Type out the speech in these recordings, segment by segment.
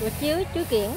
của chiếu chú kiển.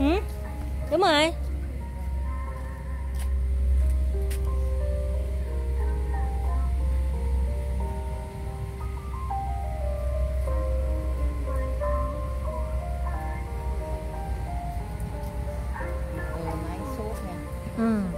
ừ? đúng rồi ừ.